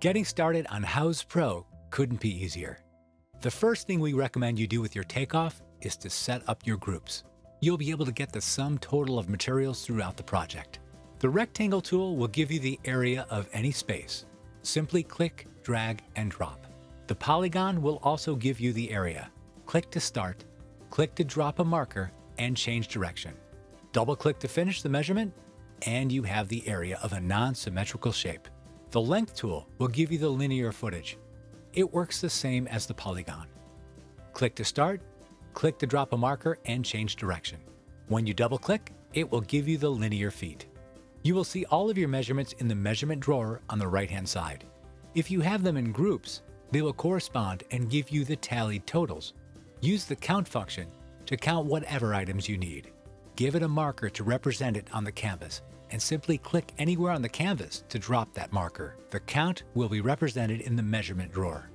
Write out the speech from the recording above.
Getting started on Houzz Pro couldn't be easier. The first thing we recommend you do with your takeoff is to set up your groups. You'll be able to get the sum total of materials throughout the project. The rectangle tool will give you the area of any space. Simply click, drag, and drop. The polygon will also give you the area. Click to start, click to drop a marker, and change direction. Double click to finish the measurement, and you have the area of a non-symmetrical shape. The length tool will give you the linear footage. It works the same as the polygon. Click to start, click to drop a marker and change direction. When you double click, it will give you the linear feet. You will see all of your measurements in the measurement drawer on the right hand side. If you have them in groups, they will correspond and give you the tallied totals. Use the count function to count whatever items you need. Give it a marker to represent it on the canvas and simply click anywhere on the canvas to drop that marker. The count will be represented in the measurement drawer.